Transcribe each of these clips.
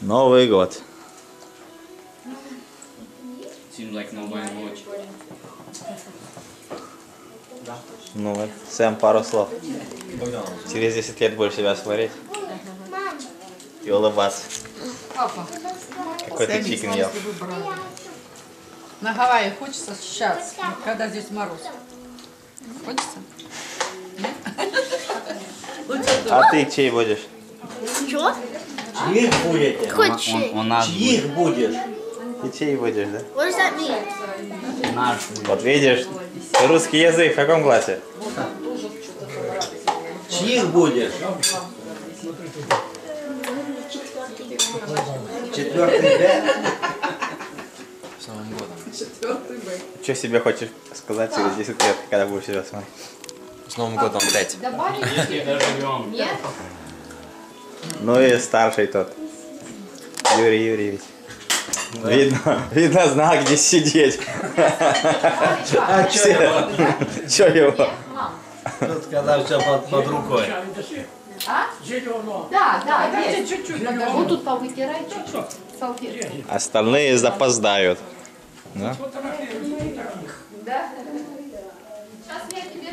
Новый год. Like. Ну вот, Сэм, пару слов. Через 10 лет будешь себя смотреть и улыбаться. Папа, Какой ты чикен ел. На Гавайи хочется сейчас, когда здесь мороз? Хочется? Нет? А ты чей будешь? Чего? Чьих будете? Хочешь? Он, он наш Чьих будешь? Ты чей будешь, да? What does that mean? будет. Наш будет. Вот видишь, русский язык в каком классе? Чьих будешь? Четвертый Б. С Новым годом. Четвертый Б. Что себе хочешь сказать через 10 лет, когда будешь себя смотреть? С Новым годом, блядь. Если доживем. Ну и старший тот. Юрий Юрьевич. Видно, видно знак, где сидеть. А что его? Че его? Тут когда все под, под рукой. Да, да, есть. чуть-чуть. Вот тут повытирай чуть-чуть. Салфетки. Остальные запоздают. Да?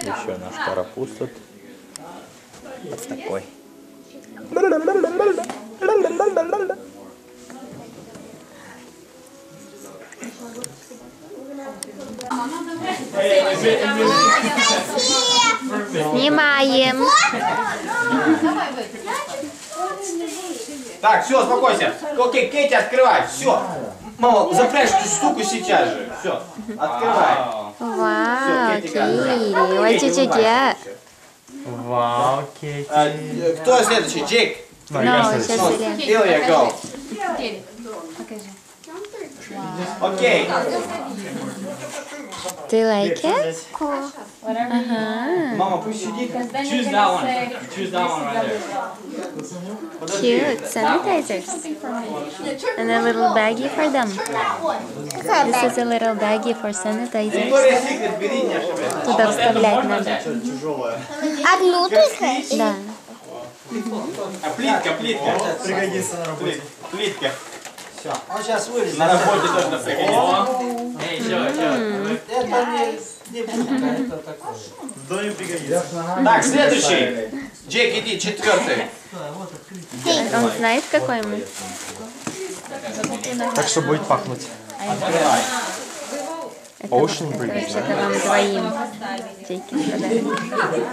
Еще наш карапуз тут. Вот такой. Снимаем. Так, все, успокойся. Окей, Кейти, открывай. Все. Мама, запрячь эту штуку сейчас же. Все. Открывай. Вау, Кири, what did you get? А, э, кто следующий? Джейк. No, Илья. Илья, go. Покажи. Окей. Do you like it? Мама, пусть сидит. Choose that one. Choose that one right there. Cute sanitizers. And a little baggie for them. This is a little baggie for sanitizers. Туда вставлять надо. Одну только? Да. А плитка, плитка. Пригодится на работе. Плитка. Все, он сейчас вылезет. На работе тоже пригодится. Эй, все, все. Это не, не плитка, это такое. Доме пригодится. Так, следующий. Джейк, иди, четвертый. Он знает, какой мы? Так что будет пахнуть. Открывай. Это, Ocean это breeze, вообще-то вам двоим. Подарок.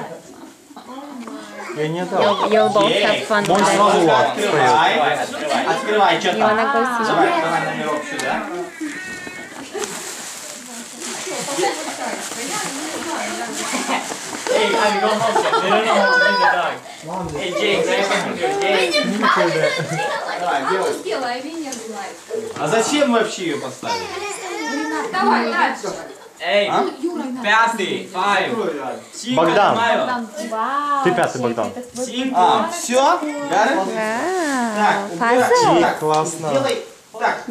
Я не дал. You'll, you'll both have fun Мой сразу лап Открывай. Открывай. Открывай, что там? Давай, давай номерок сюда. Hey, I'm going home. They don't know how to feed the dog. Hey, Jake, say something to Jake. Давай, делай. А зачем вообще ее поставили? Эй, пятый, five. Cinco Богдан. Ты пятый, Богдан. А, все? Гарри? Так, убирай. Классно. Делай. Так,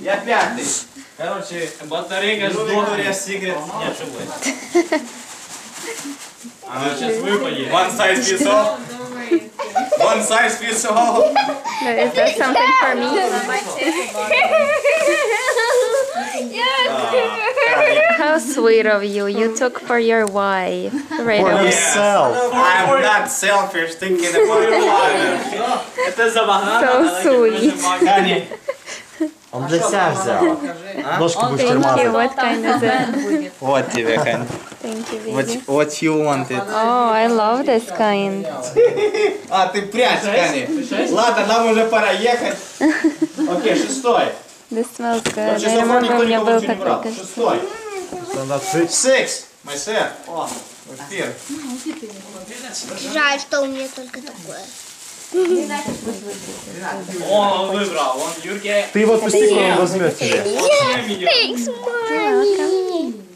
я пятый. Короче, батарейка Виктория сдохнет. Секрет не ошиблась. Она сейчас выпадет. One size fits all. One size fits all. Is that something for me? How sweet of you. You took for your wife. Right For away. yourself. I'm not selfish thinking about it. Это за банан. So sweet. Гарри, Он для себя взял. Ножку будешь Thank you. тормазать. What kind is it? Вот тебе, Кань. Thank you, What, baby. what you wanted. Oh, I love this kind. А, ты прячь, Гарри. Ладно, нам уже пора ехать. Окей, шестой. This smells good. Короче, никто у меня никого был ничего не брал. Шестой. Six. My sir. О, эфир. Жаль, что у меня только такое. Он выбрал. Он Юрке. Ты его отпусти, он возьмет тебе. Thanks, mommy.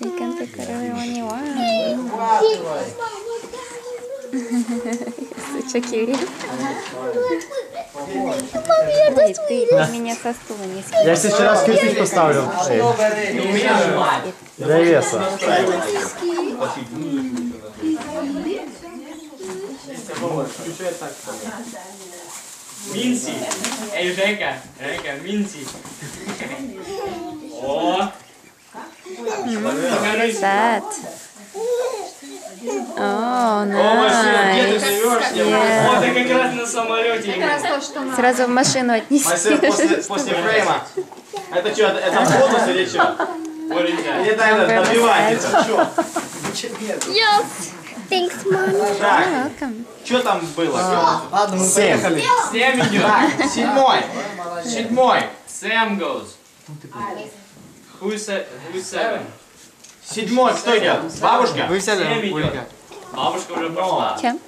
You can pick whatever one you want. Such a cutie. Эй, ты меня со стула не. Я себе вчера кирпич поставлю. Для веса. Минси. Эй, Жека. Жека, Минси. О. That. Ты nice. Yeah. Вот ты как раз на самолете. Сразу в машину отнеси. Мастер после, после фрейма. Это что, это, бонус или что? Или это, это добивание? Что? Yes. Thanks, mommy. Так, Welcome. что там было? Ладно, мы поехали. Сэм идет. Седьмой. Седьмой. Сэм goes. Who's, who's seven? Седьмой, кто идет? Бабушка? Вы взяли. Ольга? Бабушка уже пошла. Чем?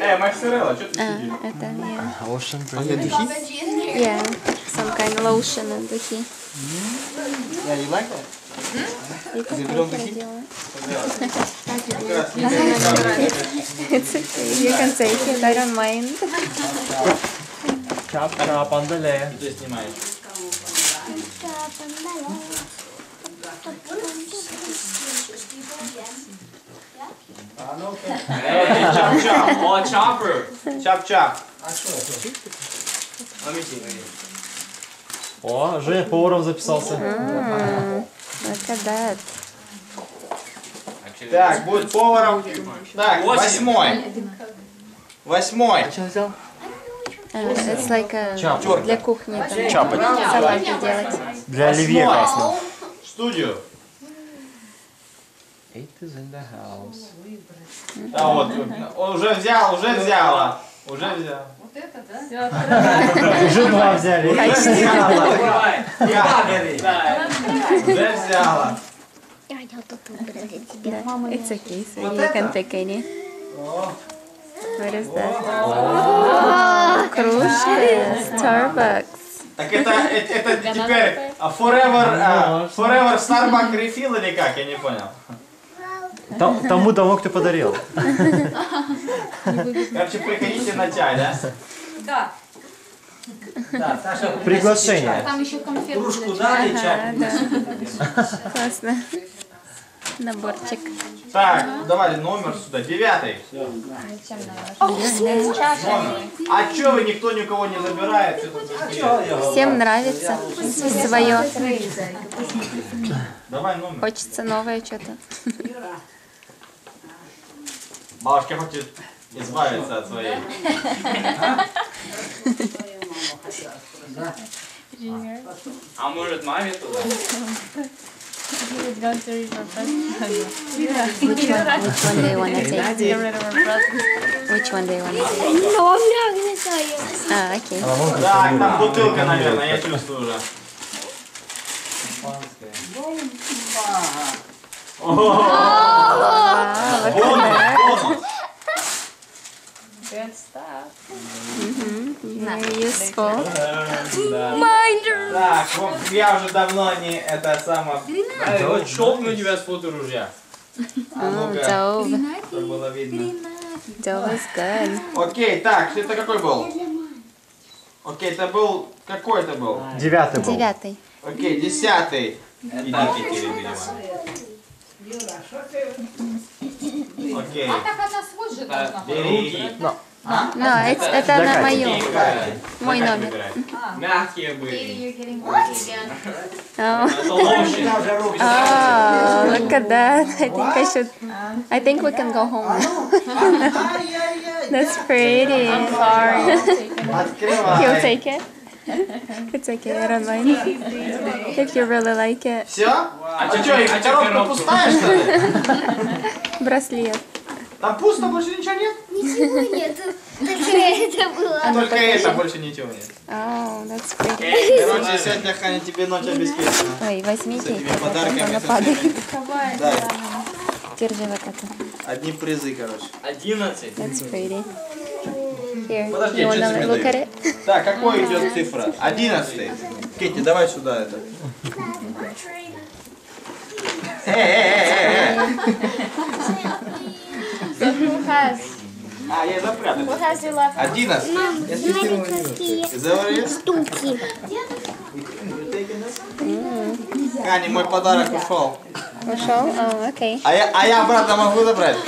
Эй, Максерелла, что ты А, сидишь? это я. Ocean А я духи? Yeah, some kind of lotion and духи. Yeah, you like that? It's okay, you can take it, I don't mind. Чап-чап, андале. Ты снимаешь. Эй, чап-чап. О, chopper. Чап-чап. Let me see. О, Женя поваром записался. Mm. Actually, Так, будет поваром. Так, восьмой. Восьмой. Что взял? It's like a для кухни Чапать. салаты делать. Для оливье. В студию. Eight is in the house. А вот, он уже взял, уже взяла. Уже взял. Вот это, да? Уже два взяли. Уже взяла. Давай. Да. Уже взяла. Я тут выбрать для тебя. It's okay, so you can pick any. What is that? Кружка, Starbucks. Так это, это, это теперь Forever, а, Forever Starbucks Refill или как? Я не понял. Там- Тому тому, кто подарил. Короче, приходите на чай, да? Да. Приглашение. Там еще конфеты. Кружку дали, чай. Классно. Наборчик. Так, ну давайте номер сюда. Девятый. А чё вы никто ни у кого не забирает? Быстрее? Всем нравится свое. Давай номер. Хочется новое что-то. Бабушка хочет избавиться от своей. А может маме туда? Which one, do you want to take? Но я не знаю. А, окей. Так, там бутылка, наверное, я чувствую уже. Вау, Бонус. very useful. Так, вот я уже давно не это самое. Эй, вот щелкну тебя с фоторужья. А Oh, ну-ка, чтобы было видно. Good. Окей, так, это какой был? Окей, это был... Какой это был? Девятый был. Девятый. Окей, десятый. Идите, Кирилл, видимо. Окей. А так она свой же должна быть. Бери. No, it's, это на мою. Мой номер. Мягкие были. You're getting lucky again. Oh. Это лошадь. oh, look at that. I think I should. I think we can go home now. That's pretty. You'll Открывай. take it? It's okay, I don't mind. If you really like it. Все? А что, а коробка пустая, что ли? Браслет. Там пусто, больше ничего нет? Ничего нету. Так это было. Только это, больше ничего нет. Oh, that's pretty. Короче, сегодня, Ханя, тебе ночь обеспечена. Ой, возьмите. этими подарками, Она падает. Да, Держи вот это. одни призы, короче. Одиннадцать. That's pretty. Here, Подожди, you wanna look at it? Так, какой идет цифра? Одиннадцатый. Кити, давай сюда это. Who has А, я запрятал. Одиннадцать. Мам, смотри, какие штуки. Ани, мой подарок ушел. Ушел? Oh, okay. А я, а я обратно могу забрать?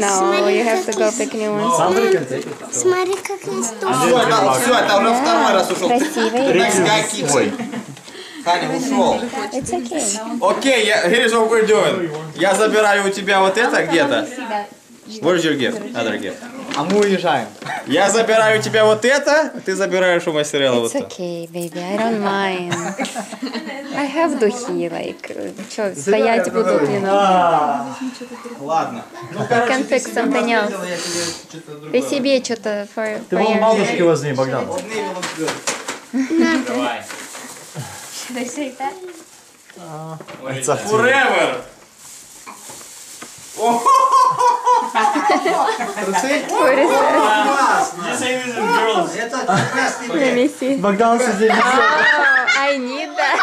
No, you have to go pick new ones. Смотри, какие штуки. Все, это, все, это уже второй раз ушел. Красивый. It. Ханя, ушел. It's okay. Окей, я, here's what we're doing. Я забираю у тебя вот это где-то. Where's your gift? Other gift. А мы уезжаем. Я забираю у тебя вот это, ты забираешь у мастерела вот It's это. okay, baby. I don't mind. I have духи, like, что, стоять будут, you know. Ладно. Ну, can pick something else. Ты себе что-то for, Ты вон бабушки возьми, Богдан. Давай. Should I say that? It's. Forever. Богдан сидит. I need that.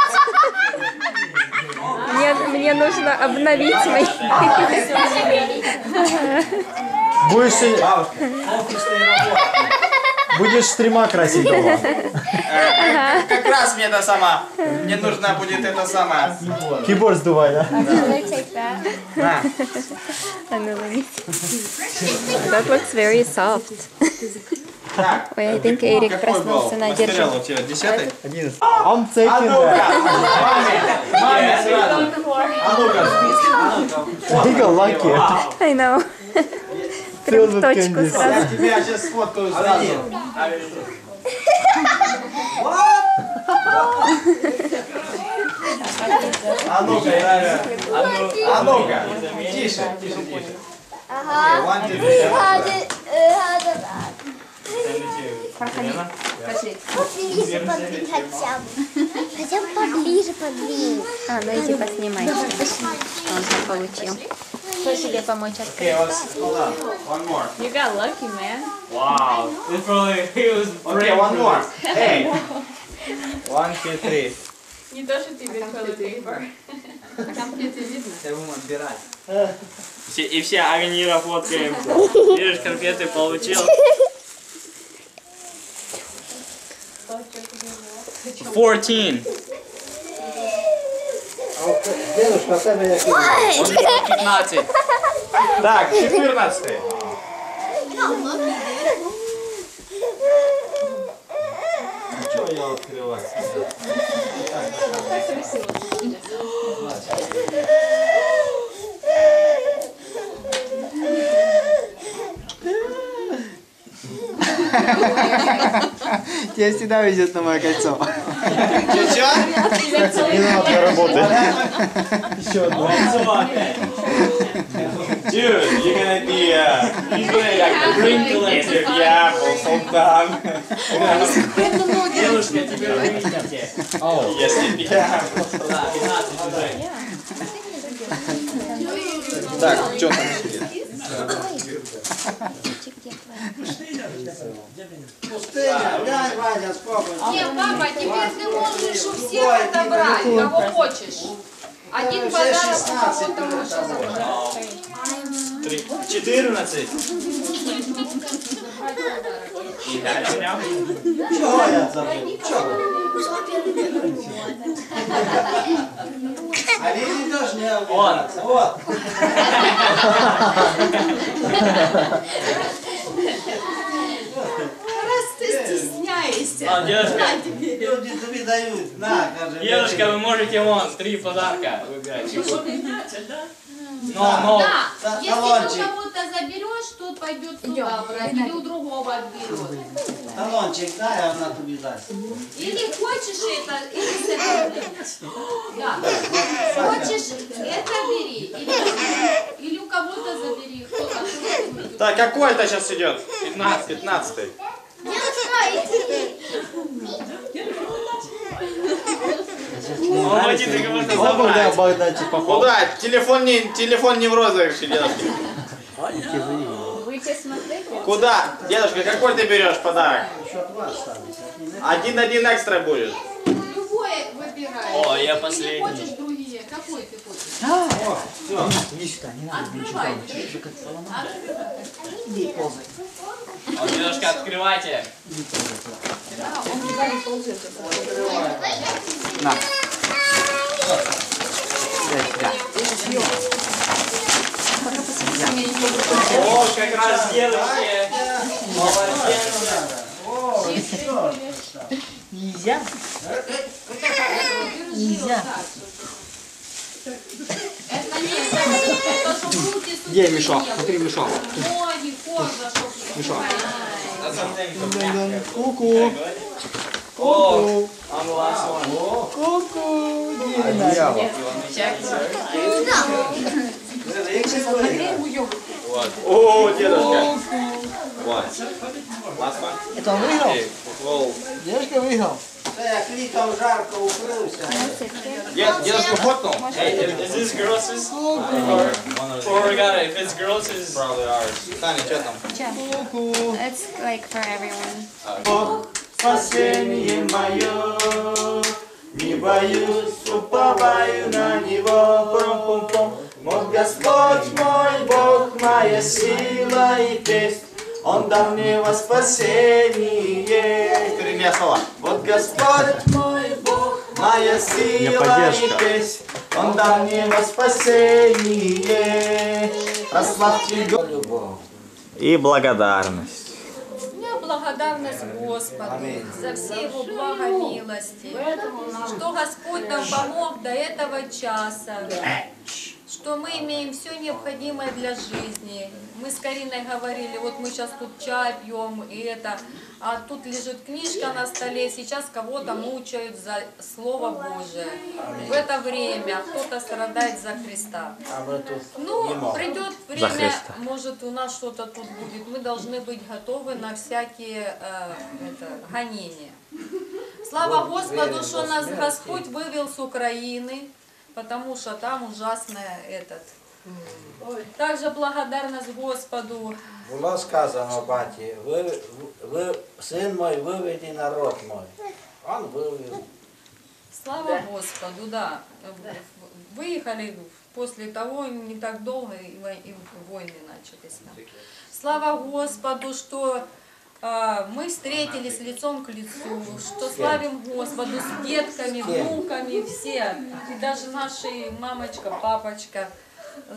Мне, мне нужно обновить мои... Будешь, будешь стрима красить дома. Как раз мне это сама. Мне нужна будет это самое. Киборд сдувай, да? Take that? А looks very soft. Ой, I think Эрик проснулся на держи. у тебя? Десятый? I'm taking that. Маме сразу. А ну-ка. Бига lucky. I know. Прям в точку сразу. Я тебя сейчас сфоткаю сразу. А ну-ка, а ну-ка. Тише, тише, тише. Ага. Хады, да. Поближе подвинь хотя бы. Хотя бы поближе подвинь. А, ну иди поснимай. Он там получил. Кто себе помочь Okay, открыть? let's, hold on. One more. You got lucky, man. Wow. This probably he was Okay, one more. Hey. One, two, three. Не то, что тебе toilet paper. Конфеты видно. Я будем отбирать. Все, и все Агнира фоткаем. Видишь, конфеты получил. Fourteen. Дедушка, а тебе який? Он мне 15. Так, четырнадцатый. Чего я открывать? Тебя всегда везет на мое кольцо. Чё-чё? Не надо работать. Еще одно. Dude, you're gonna be uh, he's gonna like into the apple sometime. Девушка, теперь вы видите. Если я. Да, 15 уже. Так, что там сидит? Пустыня, глянь, Ваня, сколько. Не, папа, теперь ты можешь у всех отобрать, кого хочешь. Один подарок 16 кого-то можешь забрать. Три. 14. И дальше прям. Чего я забыл? Чего? А тоже не обижаться. Вот. Раз ты стесняешься. А, девушка, Люди тебе дают. На, каждый девушка, вы можете вон три подарка выбирать. Но, но. Да, если ты у кого-то заберешь, тот пойдет сюда брать, или у другого отберет. Талончик дай, а она тебе даст. Или хочешь это, или забери. Да. Хочешь это бери, или, или у кого-то забери. Кто, а? Так, какой это сейчас идет? 15, 15. Хочет и кого-то забрать. Попал. Куда? Телефон не, телефон не в розыгрыше, дедушка. Куда? Дедушка, какой ты берешь подарок? Один-один экстра будет. Любое выбирай. О, я последний. хочешь другие? какой ты хочешь? О, все, иди сюда, не надо. Открывайте. Иди, ползай. О, дедушка, открывайте. На. Дай сюда. О, как раз дедушке. Молодец. Нельзя? Нельзя. Это нет, это чтобы руки Где мешок? сухие Смотри, мешок. были. Ноги, кожа, чтобы... Мешок. Ай, Ку-ку. О, on the last one. Ку-ку. Дина. О, дедушка. Вот. Last one. Это он выиграл? Hey, well, Девушка выиграл. Я кликал жарко укрылся. Дед- Дедушка фоткнул? Hey, is, is this girls' is? Or, One of or we got it. If it's girls' is. Probably ours. Таня, что там? It's like for everyone. Бог, спасение мое, не боюсь, уповаю на Него. Пум-пум-пум. Вот Господь мой Бог, моя сила и песнь, Он дал мне во спасение. Перемя слова. Вот Господь мой Бог, моя сила и песнь, Он дал мне во спасение. Прославьте Господа. И благодарность. У меня благодарность Господу за все Его благомилости, что Господь нам помог до этого часа, что мы имеем все необходимое для жизни. Мы с Кариной говорили, вот мы сейчас тут чай пьем и это, а тут лежит книжка на столе, сейчас кого-то мучают за Слово Божие. В это время кто-то страдает за Христа. А Ну, придет время, может, у нас что-то тут будет. Мы должны быть готовы на всякие э, это, гонения. Слава Господу, что нас Господь вывел с Украины, потому что там ужасный этот. Также благодарность Господу. Було сказано баті, ви, ви, син мой, виведи народ мой. Он вивів. Слава Господу, да. Выехали после того не так долго и вой- и войны начались. там. Слава Господу, что мы встретились лицом к лицу, что славим Господу с детками, внуками, все, и даже наши мамочка, папочка.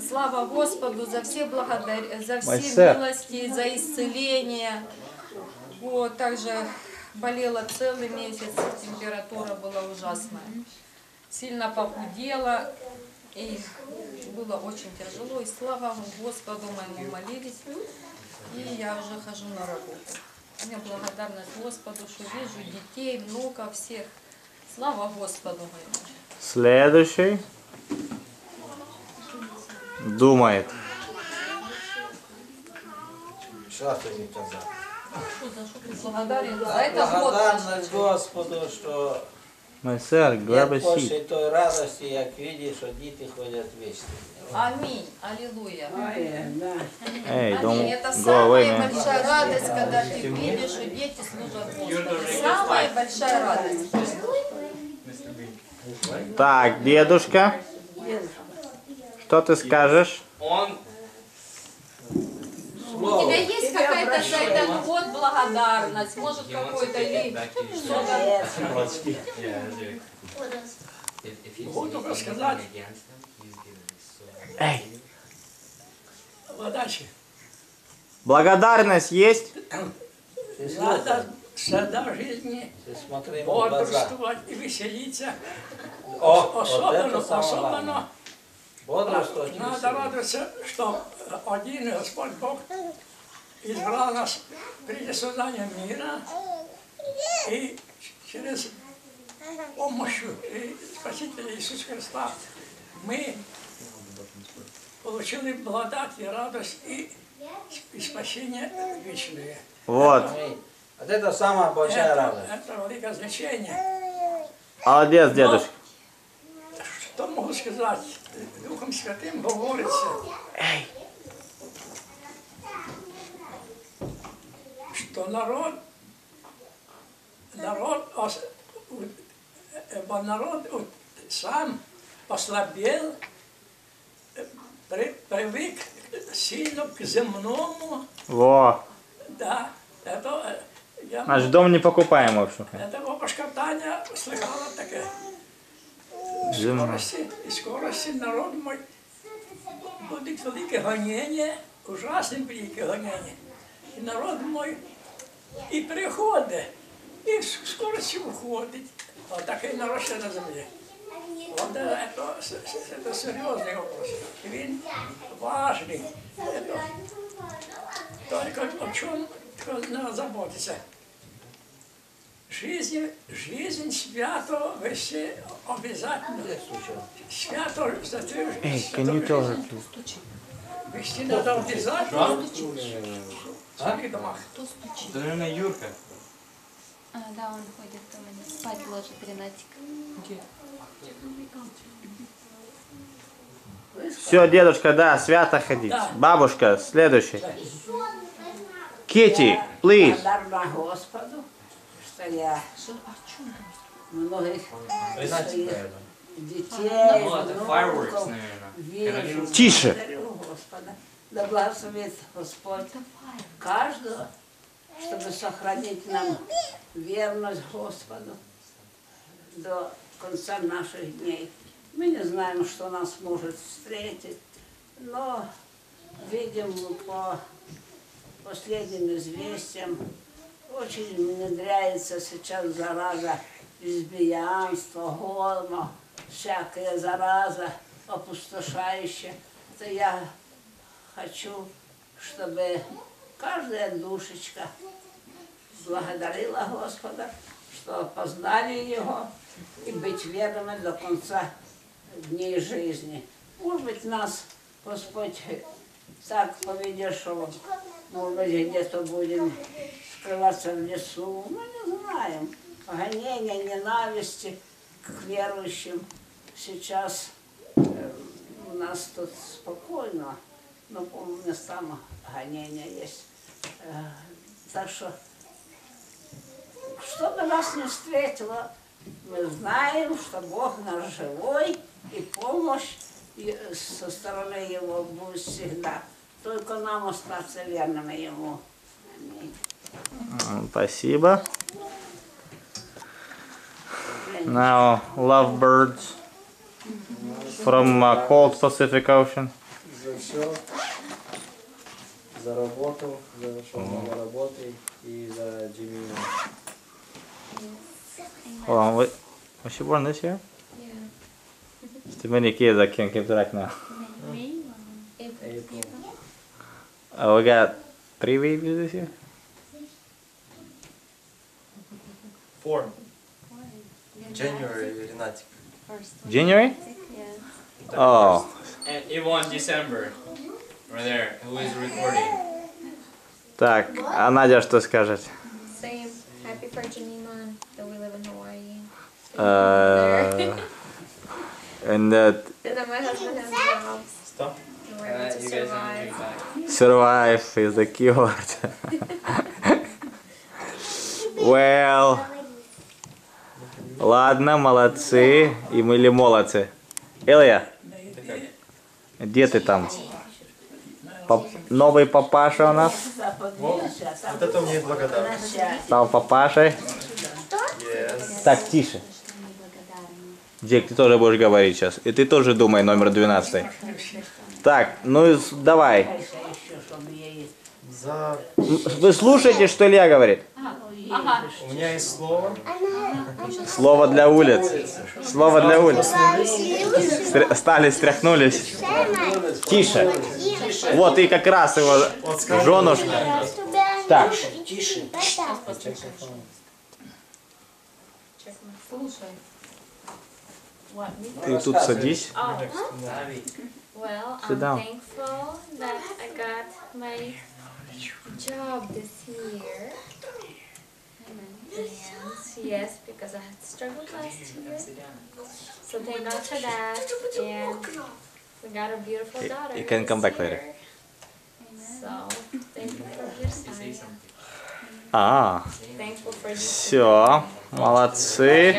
Слава Господу за все благодар... за все милости, за исцеление. Вот, также болела целый месяц, температура была ужасная. Сильно похудела, и было очень тяжело. И слава Господу моему молились, и я уже хожу на работу. У меня благодарность Господу, что вижу детей, внуков, всех. Слава Господу моему. Следующий. Думает. Что что ты благодарен за это Господу, що Майсер, grab a нет seat. більше той радості, як видиш, що діти ходять вічні. Аминь. Аллилуйя. Эй, Аминь. don't Это go away, самая man. большая радость, когда ты видишь, что дети служат Господу. Самая большая радость. Так, дедушка. Что ты скажешь? Он у тебя есть какая-то за этот год благодарность? Может, какой-то или что-то? Буду розказати. Эй, Подачі. благодарность есть? Надо всегда в жизни бодрствовать и веселиться. О, вот Особенно, это и надо радоваться, что один Господь Бог избрал нас при создании мира и через помощь и Спасителя Иисуса Христа мы получили благодать и радость и, и спасение вечное. Вот. Аминь. Вот это самая большая Это, радость. это великое значение. Молодец, дедушка. Що можу сказати? Духом Святим говориться. Що народ, народ, ос- у- е, бо народ сам ослабел, э, при- привык сильно к земному, Во. да, это э, я Наш дом не покупаем, в общем. Это бабушка Таня слыхала таке. Скорості народ мой будуть велике гонення, ужасне велике гонення. І народ мой і приходить, і скорості уходить. Отакий народ ще на землі. От це, це, це серйозний вопрос. Він важний. Это, только о чем надо заботиться. Жизнь, жизнь свято вести обязательно. Свято за ты Эй, can you tell her Вести надо обязательно. В своих домах. Это, наверное, Юрка. А, да, он ходит там, спать ложит Ренатик. Все, дедушка, да, свято ходить. Бабушка, следующий. Кити, please. Благодарна Господу, что я многих своих детей, Ну, это fireworks, внуков вижу. Тише. Господа. Да благословит Господь каждого, чтобы сохранить нам верность Господу до конца наших дней. Мы не знаем, что нас может встретить, но видим по последним известиям, очень внедряется сейчас зараза лесбиянства, гомо, всякая зараза опустошающая. Это я хочу, чтобы каждая душечка благодарила Господа, что познали Его и быть ведомы до конца дней жизни. Может быть, нас Господь так поведет, что, может быть, где-то будем скрываться в лесу. Мы не знаем. Гонения, ненависти к верующим. Сейчас у нас тут спокойно, но по местам гонения есть. Так что, что бы нас не встретило, мы знаем, что Бог наш живой, и помощь со стороны Его будет всегда. Только нам остаться верными Ему. Аминь. Спасибо. Now, lovebirds from uh, cold Pacific Ocean. За все. За работу, за что много работы и за Джимми. Hold on, wait. Was she born this year? Yeah. Too many kids, I can't keep track now. May? April. Oh, we got three babies this year? Four. January, Renatic. January? Yeah. Oh, And Yvonne December. Right there. Who is recording? так, а Надя что скажет? Same. Happy for Janima that we live in Hawaii. Uh, and that And then my husband has jobs. Stop. And we're able to you guys survive. Survive is the keyword. well, ладно, молодцы. И мы ли молодцы? Элия, где ты там? Пап- Новый папаша у нас Вот это мне благодарность. стал папашей. Yes. Так, тише. Дик, ты тоже будешь говорить сейчас. И ты тоже думай, номер 12. Так, ну За... Вы слушаете, что Илья говорит? У меня есть слово. Слово для улиц. Слово для улиц. Стали, стряхнулись. Тише. Вот и как раз его женушка. Так, Тише. Ты тут садись. Well, Sit I'm down. thankful that I got my job this year. And yes, because I had struggled last year. So thank God for that. And we got a beautiful daughter. you can come this back later. year. So thankful for Josiah. А, Thankful for Josiah. все, молодцы.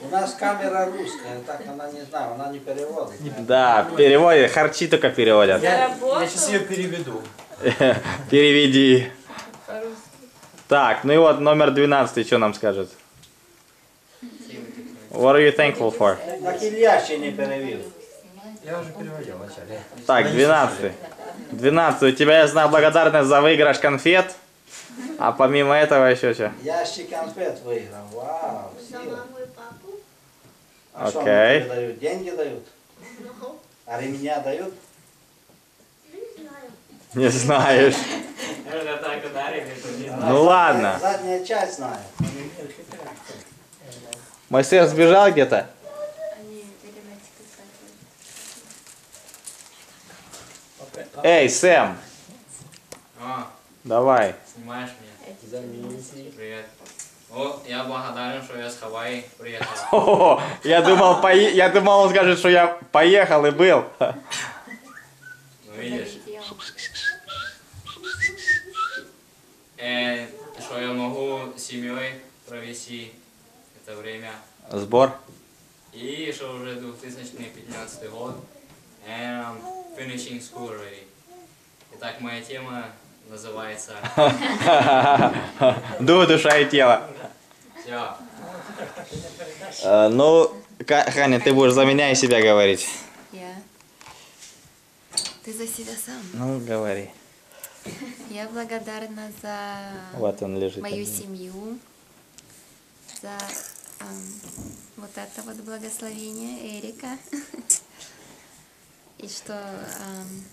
У нас камера русская, так она не знаю, она не переводит. Да, переводят, харчи только переводят. Я, я сейчас ее переведу. Переведи. Так, ну и вот номер 12, что нам скажет? What are you thankful for? Так Илья ще не перевел. Я уже переводил вначале. Так, 12. 12. У тебя, я знаю, благодарность за выигрыш конфет. А помимо этого еще что? Ящик конфет выиграл. Вау, За сила. маму и папу. А что Окей. они тебе дают? Деньги дают? Ну, А ремня дают? не знаю. Не знаешь. Ну ладно. Задняя часть знаю. Мой сын сбежал где-то? Эй, Сэм, А, давай. Снимаешь меня? Привет. О, я благодарен, что я с Хавайи приехал. О, я думал, пое- я думал, он скажет, что я поехал и был. Ну видишь. Э, что я могу с семьей провести это время. Сбор. И что уже 2015 год. And I'm finishing school already. Итак, моя тема называется Дух, душа и тело. Все. Э, Ну, Ханя, ты будешь за меня и себя говорить. Я. Ты за себя сам. Ну, говори. Я благодарна за Вот он лежит. мою семью, за ам, вот это вот благословение Эрика. И что ам,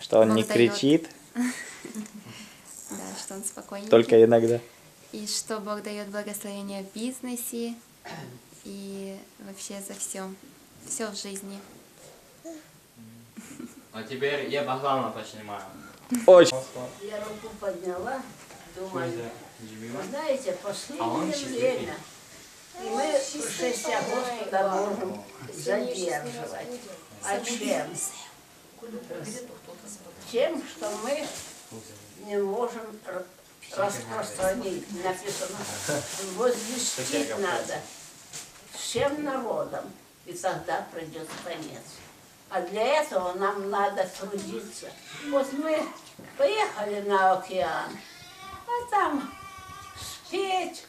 Что он не кричит, да, что он спокойненький. только иногда. И что Бог дает благословение в бизнесе и вообще за все. Все в жизни. А теперь я Богдана поснимаю. Очень. Я руку подняла, думаю, знаете, А последнее щас время и мы шестя Господа можем задерживать. А чем? Тем, что мы не можем распространить, написано, возвестить надо всем народам, и тогда придет конец. А для этого нам надо трудиться. Вот мы поехали на океан, а там спеть,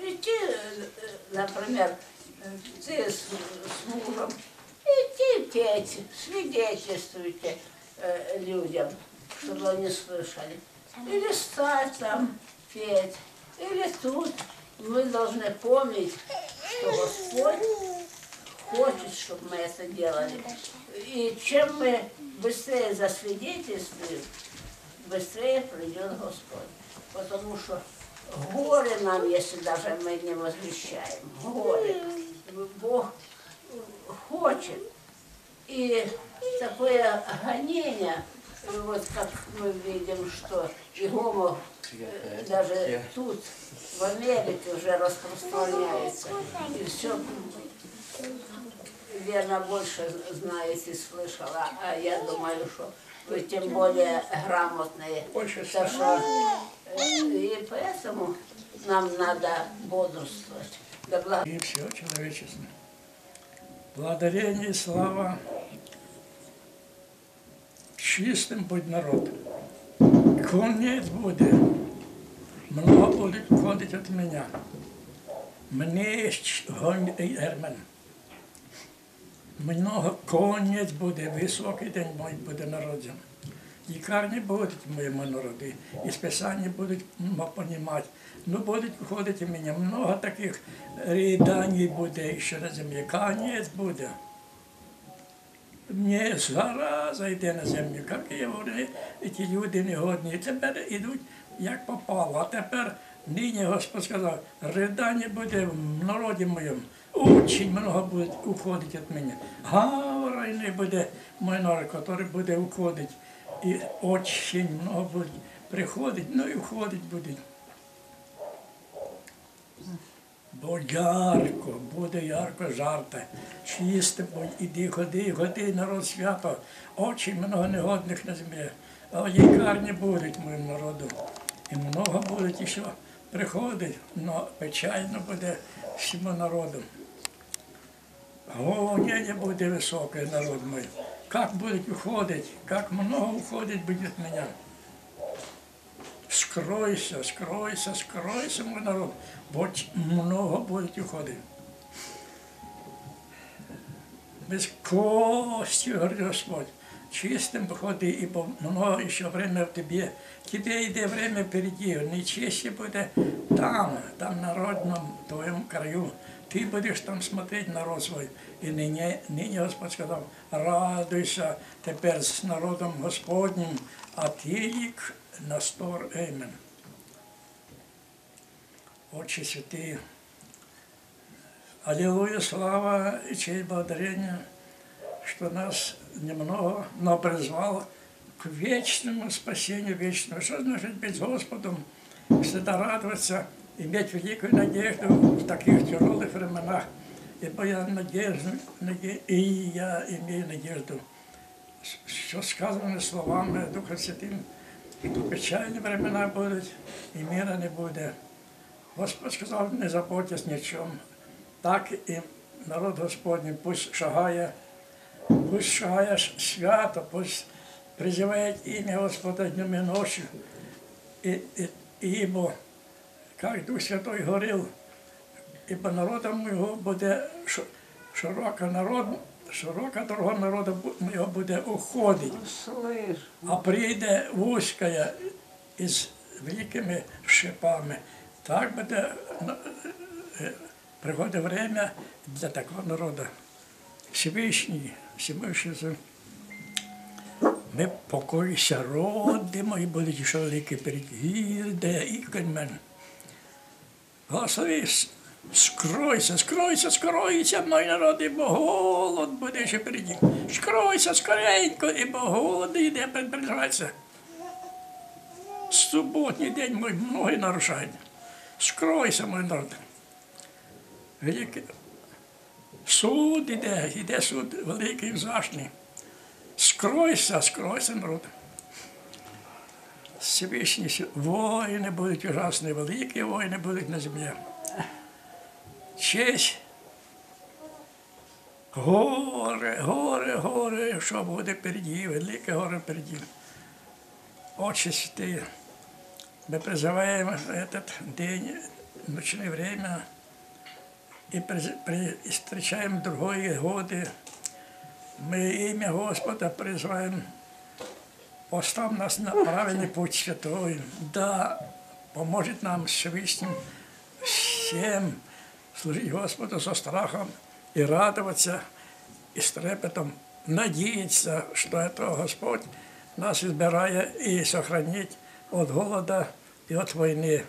идти, э, например, э, ты с, с мужем, идти петь, свидетельствуйте э, людям, чтобы они слышали. Или стать там, петь, или тут. Мы должны помнить, что Господь хочет, чтобы мы это делали. И чем мы быстрее засвидетельствуем, быстрее придет Господь. Потому что горе нам, если даже мы не возвещаем. Горе. Бог хочет. И такое гонение, вот как мы видим, что Иегова э, даже тут, в Америке, уже распространяется. И все верно, больше знаете, слышала, а я думаю, что вы тем более грамотные. Больше э, и поэтому нам надо бодрствовать. Да благо- И все человечество. Благодарение и слава чистым будь народ. Конец буде. Много будуть ходить від мене. Мені гонь і ермен. Много конець буде, високий день мой буде народжен. Лікарні будуть в моєму народі, і списання будуть понімати. Ну, будуть ходити мені. Много таких ридань буде ще на землі. Конець буде. Мені зараза йде на землю, як вони, ті люди негодні. Тепер ідуть як попало. А тепер нині Господь сказав, ридання буде в народі моєму. Очень много буде уходити від мене. Гавра не буде мой народ, який буде уходити. І очень много буде приходить, ну і уходить буде. Бо ярко, буде ярко жарте. Чисти, бо іди, ходи, ходи, народ свято, очі много негодних на землі. А лікарні будуть моїм народу. І много будуть, і що приходить, але печально буде всім народом. Голодення буде високе народ мій. Як будуть уходити, як много уходить буде від мене. Скройся, скройся, скройся, мой народ. Вот много будет уходить. Без кости, говорит Господь. Чистым походи, ибо много еще время в тебе. Тебе йде время впереди, нечище буде там, там на родном твоем краю. Ты будешь там смотреть народ свой. И ныне, ныне Господь сказал, радуйся теперь с народом Господним, а тилик на стор Эймен. Отче святые, Аллилуйя, слава и честь благодарение, что нас немного, но призвал к вечному спасению вечному. Что значит быть Господом? Всегда радоваться, иметь великую надежду в таких тяжелых временах. Ибо я надежду, наде- и я имею надежду, что сказано словами Духа Святым, что печальні времена будуть і мира не буде. Господь сказав, не заботьтесь ні в чому. Так і народ Господній пусть шагає, пусть шагає свято, пусть призиває ім'я Господа днем і ночью. І, і, ібо, як Дух Святой говорив, ібо народом його буде широка народ, широка дорога народу його буде уходить. Слышь, А прийде вузька із великими шипами. Так буде ну, е, приходить время для такого народу. Всевишній, Всевишній, ми покоїся родимо і будуть ще великі переді, де і мен. Голосові, скройся, скройся, скройся, мой народ, ібо голод буде ще переді. Скройся скоренько, ібо голод йде приближається. Суботній день мой многі нарушання. Скройся, мой народ. Великий суд іде, іде суд великий зашний. Скройся, скройся, народ. Всевишні воїни будуть ужасні, великі воїни будуть на землі. Честь. Горе, горе, горе, що буде впереді, велике горе впереді. Отче святые, мы призываем этот день, ночное время, и приз- при- и встречаем другие годы. Мы имя Господа призываем, Постав нас на правильный путь святой, да поможет нам Всевышним всем служить Господу со страхом и радоваться, и с трепетом надеяться, что это Господь нас избирает и сохранить от голода и от войны.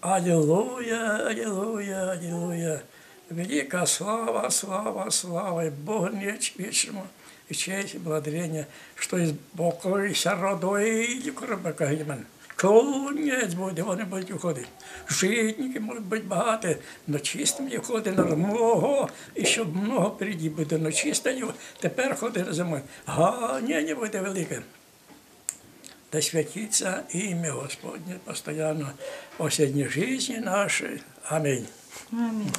Аллилуйя, аллилуйя, аллилуйя. Велика слава, слава, слава и Богу вечному и честь, и благодарение, что из Бога и родой и Крабакагиман. Конець буде, вони будуть уходить. Житники можуть бути багаті, но чистим ходи на много, і щоб много прийді буде, но чистені, тепер ходить на зимою. Ганяння буде велике. Да святиться ім'я Господнє постоянно осінній жизни нашій. Амінь. Амінь.